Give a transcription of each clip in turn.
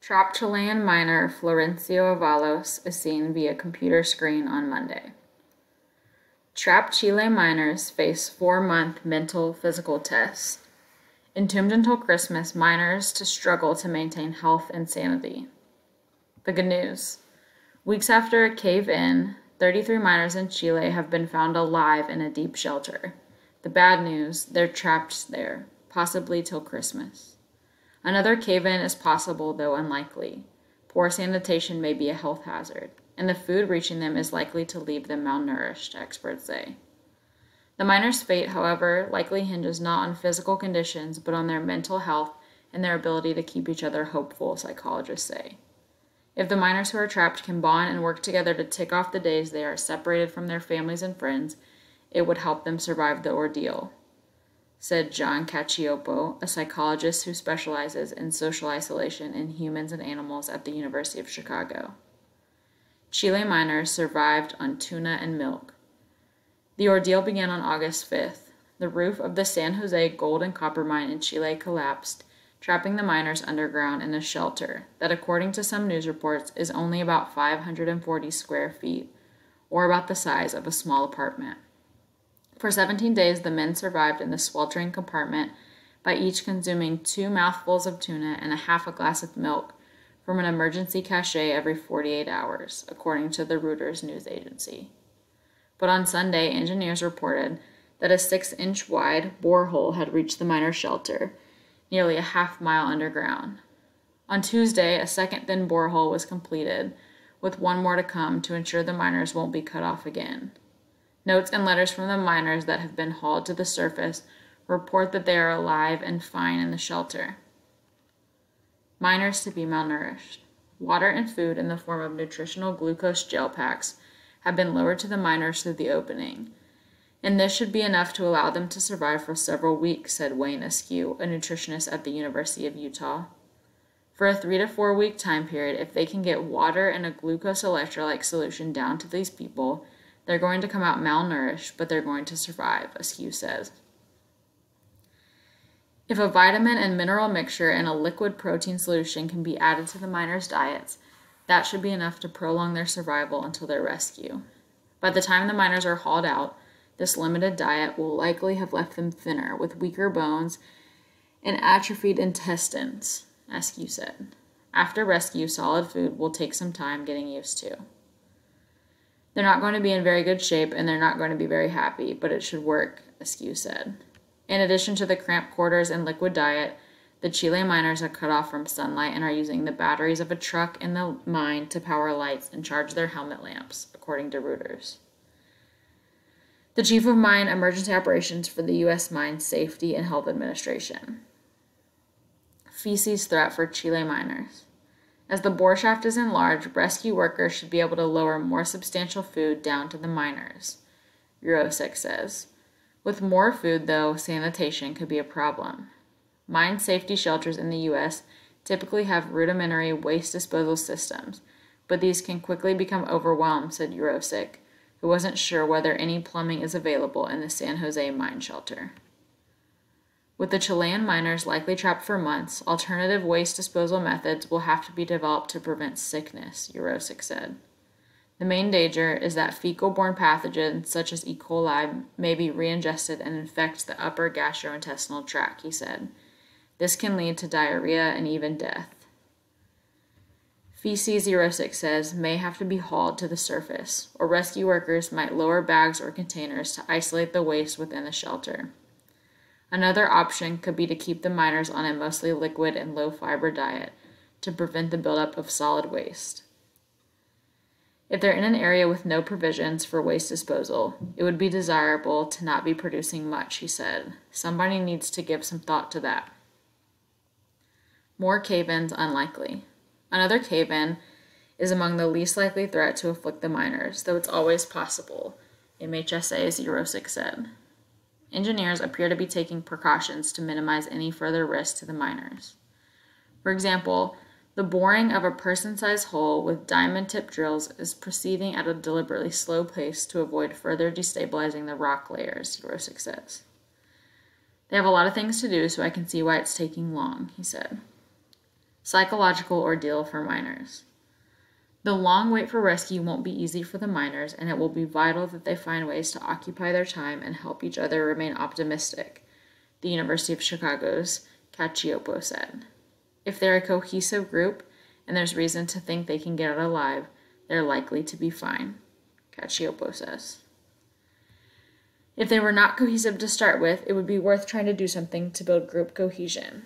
Trapped Chilean miner Florencio Avalos is seen via computer screen on Monday. Trapped Chile miners face four month mental physical tests. Entombed until Christmas, miners to struggle to maintain health and sanity. The good news weeks after a cave in, 33 miners in Chile have been found alive in a deep shelter. The bad news they're trapped there, possibly till Christmas. Another cave in is possible, though unlikely. Poor sanitation may be a health hazard, and the food reaching them is likely to leave them malnourished, experts say. The miners' fate, however, likely hinges not on physical conditions, but on their mental health and their ability to keep each other hopeful, psychologists say. If the miners who are trapped can bond and work together to tick off the days they are separated from their families and friends, it would help them survive the ordeal said John Cacioppo, a psychologist who specializes in social isolation in humans and animals at the University of Chicago. Chile miners survived on tuna and milk. The ordeal began on August 5th. The roof of the San Jose gold and copper mine in Chile collapsed, trapping the miners underground in a shelter that, according to some news reports, is only about 540 square feet, or about the size of a small apartment. For 17 days, the men survived in the sweltering compartment by each consuming two mouthfuls of tuna and a half a glass of milk from an emergency cache every 48 hours, according to the Reuters news agency. But on Sunday, engineers reported that a six inch wide borehole had reached the miners' shelter, nearly a half mile underground. On Tuesday, a second thin borehole was completed, with one more to come to ensure the miners won't be cut off again. Notes and letters from the miners that have been hauled to the surface report that they are alive and fine in the shelter. Miners to be malnourished. Water and food in the form of nutritional glucose gel packs have been lowered to the miners through the opening, and this should be enough to allow them to survive for several weeks, said Wayne Askew, a nutritionist at the University of Utah. For a three to four week time period, if they can get water and a glucose electrolyte solution down to these people, they're going to come out malnourished, but they're going to survive, Askew says. If a vitamin and mineral mixture and a liquid protein solution can be added to the miners' diets, that should be enough to prolong their survival until their rescue. By the time the miners are hauled out, this limited diet will likely have left them thinner, with weaker bones and atrophied intestines, Askew said. After rescue, solid food will take some time getting used to. They're not going to be in very good shape and they're not going to be very happy, but it should work, Askew said. In addition to the cramped quarters and liquid diet, the Chile miners are cut off from sunlight and are using the batteries of a truck in the mine to power lights and charge their helmet lamps, according to Reuters. The chief of mine emergency operations for the U.S. Mine Safety and Health Administration. Feces threat for Chile miners. As the bore shaft is enlarged, rescue workers should be able to lower more substantial food down to the miners, Urosek says. With more food, though, sanitation could be a problem. Mine safety shelters in the U.S. typically have rudimentary waste disposal systems, but these can quickly become overwhelmed, said Urosek, who wasn't sure whether any plumbing is available in the San Jose mine shelter. With the Chilean miners likely trapped for months, alternative waste disposal methods will have to be developed to prevent sickness, Urosek said. The main danger is that fecal borne pathogens such as E. coli may be reingested and infect the upper gastrointestinal tract, he said. This can lead to diarrhea and even death. Feces, Urosek says, may have to be hauled to the surface, or rescue workers might lower bags or containers to isolate the waste within the shelter. Another option could be to keep the miners on a mostly liquid and low fiber diet to prevent the buildup of solid waste. If they're in an area with no provisions for waste disposal, it would be desirable to not be producing much, he said. Somebody needs to give some thought to that. More cave ins unlikely. Another cave in is among the least likely threat to afflict the miners, though it's always possible, MHSA's Urosek said. Engineers appear to be taking precautions to minimize any further risk to the miners. For example, the boring of a person sized hole with diamond tip drills is proceeding at a deliberately slow pace to avoid further destabilizing the rock layers, Urosek says. They have a lot of things to do, so I can see why it's taking long, he said. Psychological ordeal for miners. The long wait for rescue won't be easy for the miners, and it will be vital that they find ways to occupy their time and help each other remain optimistic, the University of Chicago's Cacioppo said. If they're a cohesive group and there's reason to think they can get out alive, they're likely to be fine, Cacioppo says. If they were not cohesive to start with, it would be worth trying to do something to build group cohesion.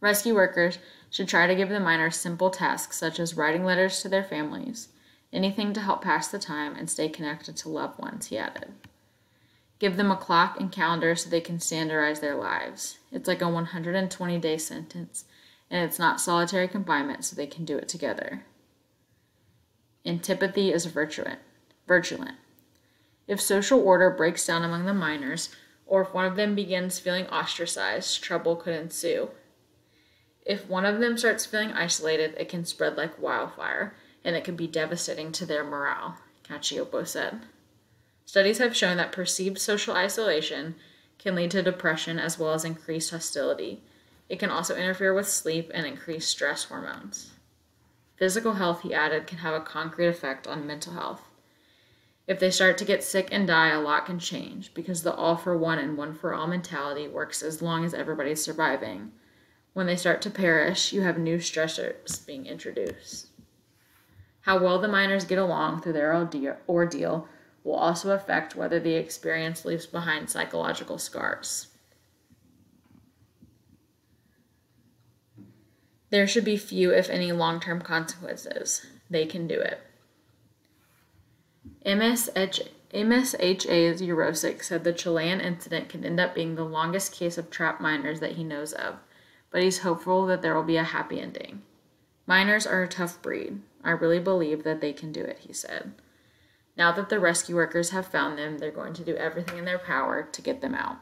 Rescue workers should try to give the miners simple tasks such as writing letters to their families, anything to help pass the time and stay connected to loved ones, he added. Give them a clock and calendar so they can standardize their lives. It's like a 120 day sentence, and it's not solitary confinement, so they can do it together. Antipathy is virulent. virulent. If social order breaks down among the miners, or if one of them begins feeling ostracized, trouble could ensue. If one of them starts feeling isolated, it can spread like wildfire, and it can be devastating to their morale, Cacioppo said. Studies have shown that perceived social isolation can lead to depression as well as increased hostility. It can also interfere with sleep and increase stress hormones. Physical health, he added, can have a concrete effect on mental health. If they start to get sick and die, a lot can change because the all for one and one for all mentality works as long as everybody's surviving. When they start to perish, you have new stressors being introduced. How well the miners get along through their ordeal will also affect whether the experience leaves behind psychological scars. There should be few, if any, long term consequences. They can do it. MSH, MSHA Urosek said the Chilean incident could end up being the longest case of trapped miners that he knows of but he's hopeful that there will be a happy ending. Miners are a tough breed. I really believe that they can do it, he said. Now that the rescue workers have found them, they're going to do everything in their power to get them out.